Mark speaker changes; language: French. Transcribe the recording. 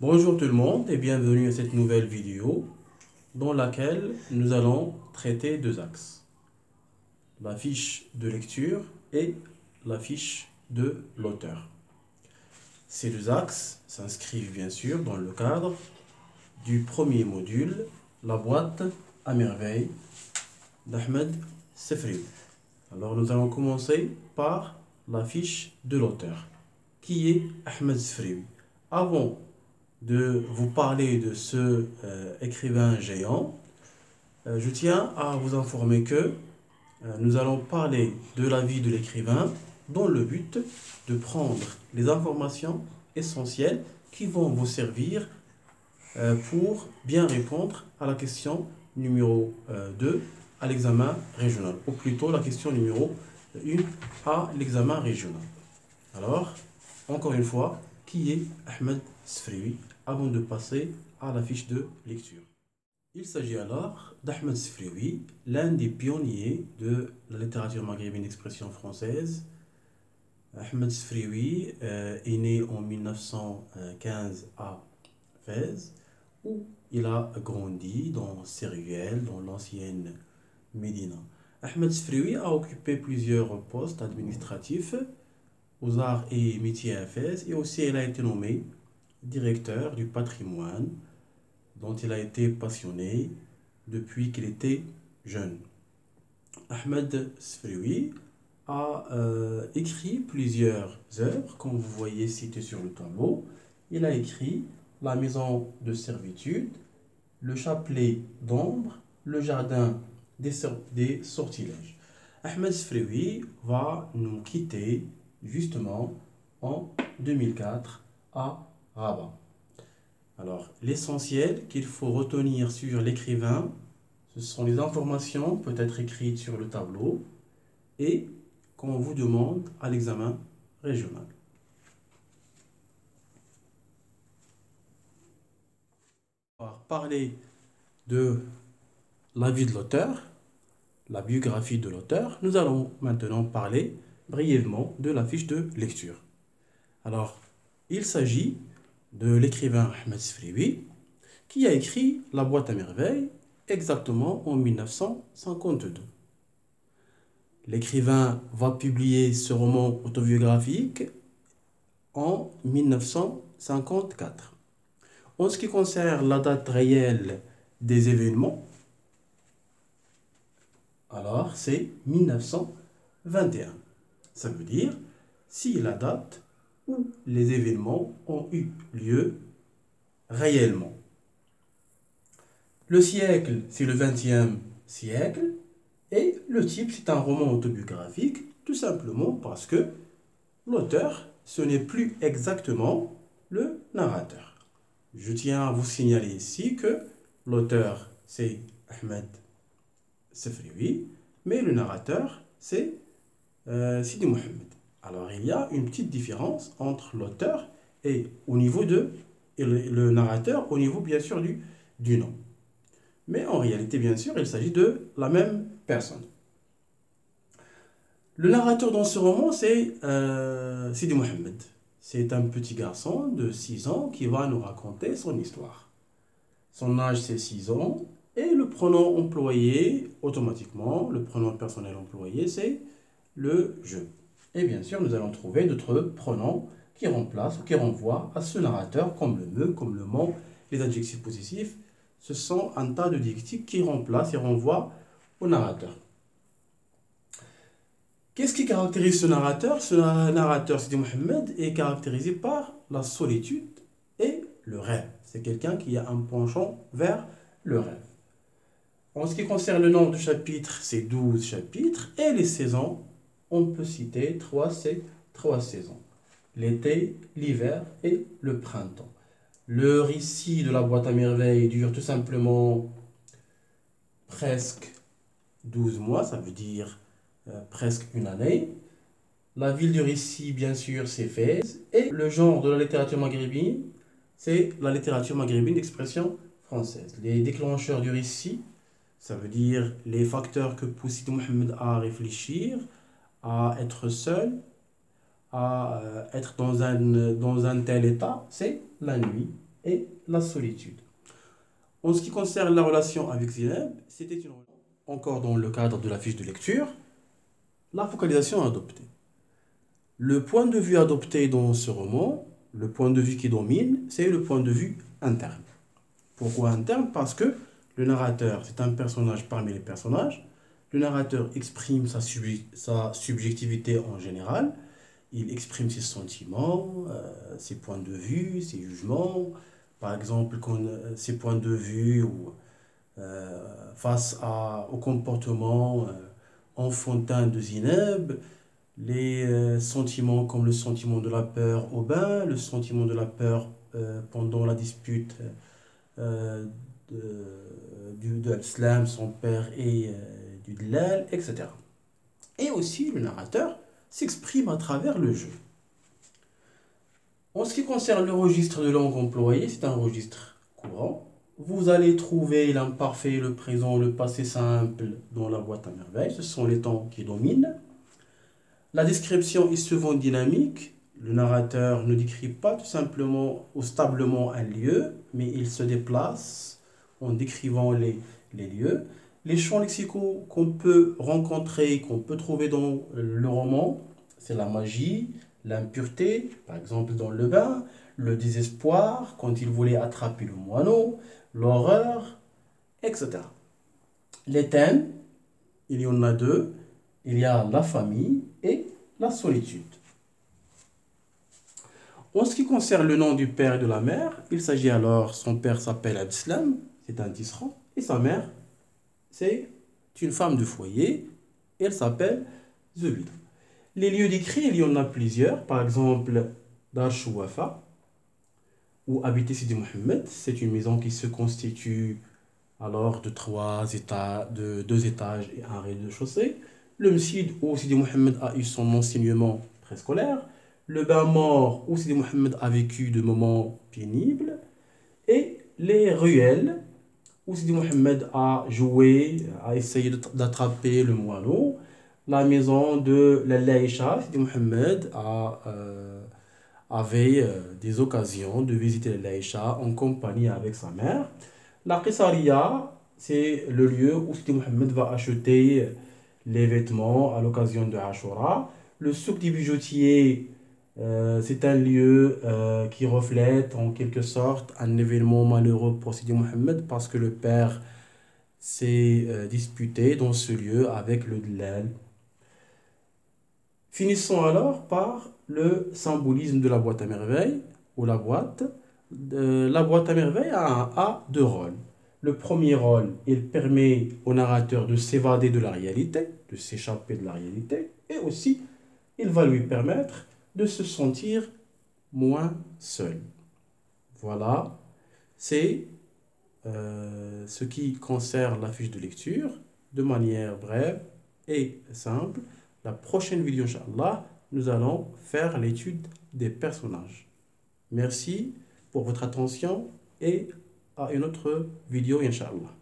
Speaker 1: Bonjour tout le monde et bienvenue à cette nouvelle vidéo dans laquelle nous allons traiter deux axes. La fiche de lecture et la fiche de l'auteur. Ces deux axes s'inscrivent bien sûr dans le cadre du premier module, la boîte à merveille d'Ahmed Sefri. Alors nous allons commencer par la fiche de l'auteur, qui est Ahmed Sefri. Avant de vous parler de ce euh, écrivain géant, euh, je tiens à vous informer que euh, nous allons parler de la vie de l'écrivain dans le but de prendre les informations essentielles qui vont vous servir pour bien répondre à la question numéro 2 à l'examen régional, ou plutôt la question numéro 1 à l'examen régional. Alors, encore une fois, qui est Ahmed Sfriwi avant de passer à la fiche de lecture. Il s'agit alors d'Ahmed Sfriwi, l'un des pionniers de la littérature maghrébine d'expression française. Ahmed Sfriwi euh, est né en 1915 à Fès, où il a grandi dans Séruel, dans l'ancienne Médina. Ahmed Sfriwi a occupé plusieurs postes administratifs aux arts et métiers à Fès et aussi il a été nommé directeur du patrimoine dont il a été passionné depuis qu'il était jeune. Ahmed Sfriwi a euh, écrit plusieurs œuvres, comme vous voyez citées sur le tableau. Il a écrit La maison de servitude, Le chapelet d'ombre, Le jardin des, des sortilèges. Ahmed Sfriwi va nous quitter justement en 2004 à Rabat. Alors, l'essentiel qu'il faut retenir sur l'écrivain, ce sont les informations peut-être écrites sur le tableau et qu'on vous demande à l'examen régional. Parler de la vie de l'auteur, la biographie de l'auteur. Nous allons maintenant parler brièvement de la fiche de lecture. Alors, il s'agit de l'écrivain Ahmed Sfriwi, qui a écrit La boîte à merveilles exactement en 1952. L'écrivain va publier ce roman autobiographique en 1954. En ce qui concerne la date réelle des événements, alors c'est 1921. Ça veut dire si la date où les événements ont eu lieu réellement. Le siècle, c'est le 20e siècle, et le type, c'est un roman autobiographique, tout simplement parce que l'auteur, ce n'est plus exactement le narrateur. Je tiens à vous signaler ici que l'auteur, c'est Ahmed Sefriwi, mais le narrateur, c'est euh, Sidi Mohamed. Alors il y a une petite différence entre l'auteur et au niveau de le, narrateur au niveau bien sûr du, du nom. Mais en réalité bien sûr il s'agit de la même personne. Le narrateur dans ce roman c'est euh, Sidi Mohamed. C'est un petit garçon de 6 ans qui va nous raconter son histoire. Son âge c'est 6 ans et le pronom employé automatiquement, le pronom personnel employé c'est le je. Et bien sûr, nous allons trouver d'autres pronoms qui remplacent ou qui renvoient à ce narrateur, comme le me, comme le mon, les adjectifs positifs. Ce sont un tas de dictiques qui remplacent et renvoient au narrateur. Qu'est-ce qui caractérise ce narrateur? Ce narrateur, Sidi Mohamed, est caractérisé par la solitude et le rêve. C'est quelqu'un qui a un penchant vers le rêve. En ce qui concerne le nombre de chapitres, c'est 12 chapitres et les saisons, on peut citer trois, trois saisons. L'été, l'hiver et le printemps. Le récit de la boîte à merveilles dure tout simplement presque 12 mois, ça veut dire euh, presque une année. La ville du récit, bien sûr, c'est Fès. Et le genre de la littérature maghrébine, c'est la littérature maghrébine d'expression française. Les déclencheurs du récit, ça veut dire les facteurs que poussent Mohamed à réfléchir, à être seul, à euh, être dans un, dans un tel état, c'est la nuit et la solitude. En ce qui concerne la relation avec Zineb, c'était une encore dans le cadre de la fiche de lecture, la focalisation adoptée. Le point de vue adopté dans ce roman, le point de vue qui domine, c'est le point de vue interne. Pourquoi interne? Parce que le narrateur, c'est un personnage parmi les personnages. Le narrateur exprime sa, sa subjectivité en général. Il exprime ses sentiments, euh, ses points de vue, ses jugements. Par exemple, euh, ses points de vue euh, face à, au comportement enfantin de Zineb, les sentiments comme le sentiment de la peur au bain, le sentiment de la peur pendant la dispute de, du, de son père et du etc. Et aussi, le narrateur s'exprime à travers le jeu. En ce qui concerne le registre de langue employée, c'est un registre courant. Vous allez trouver l'imparfait, le présent, le passé simple dans la boîte à merveille. Ce sont les temps qui dominent. La description est souvent dynamique. Le narrateur ne décrit pas tout simplement ou stablement un lieu, mais il se déplace en décrivant les, les lieux. Les champs lexicaux qu'on peut rencontrer, qu'on peut trouver dans le roman, c'est la magie, l'impureté, par exemple dans le bain, le désespoir quand il voulait attraper le moineau, l'horreur, etc. Les thèmes, il y en a deux. Il y a la famille et la solitude. En ce qui concerne le nom du père et de la mère, il s'agit alors, son père s'appelle Abdeslam, c'est un tisserand, et sa mère, c'est une femme de foyer, elle s'appelle Zubida. Les lieux décrits, il y en a plusieurs, par exemple Dar Wafa, où habitait Sidi Mohamed, c'est une maison qui se constitue alors de trois étages, de deux étages et un rez-de-chaussée. Le Msid où Sidi Mohamed a eu son enseignement préscolaire. Le bain mort où Sidi Mohamed a vécu de moments pénibles. Et les ruelles où Sidi Mohamed a joué, a essayé d'attraper le moineau. La maison de la Laïcha, Sidi Mohamed a, euh, avait euh, des occasions de visiter la Laïcha en compagnie avec sa mère. La Qisariya, c'est le lieu où Sidi Mohamed va acheter les vêtements à l'occasion de Ashura. Le souk des bijoutiers, euh, c'est un lieu euh, qui reflète en quelque sorte un événement malheureux pour Sidi Mohamed parce que le père s'est euh, disputé dans ce lieu avec le Dlal. Finissons alors par le symbolisme de la boîte à merveille ou la boîte. la boîte à merveille a A de rôle. Le premier rôle, il permet au narrateur de s'évader de la réalité, de s'échapper de la réalité, et aussi il va lui permettre de se sentir moins seul. Voilà, c'est euh, ce qui concerne la fiche de lecture de manière brève et simple. La prochaine vidéo, Inch'Allah, nous allons faire l'étude des personnages. Merci pour votre attention et à une autre vidéo, Inch'Allah.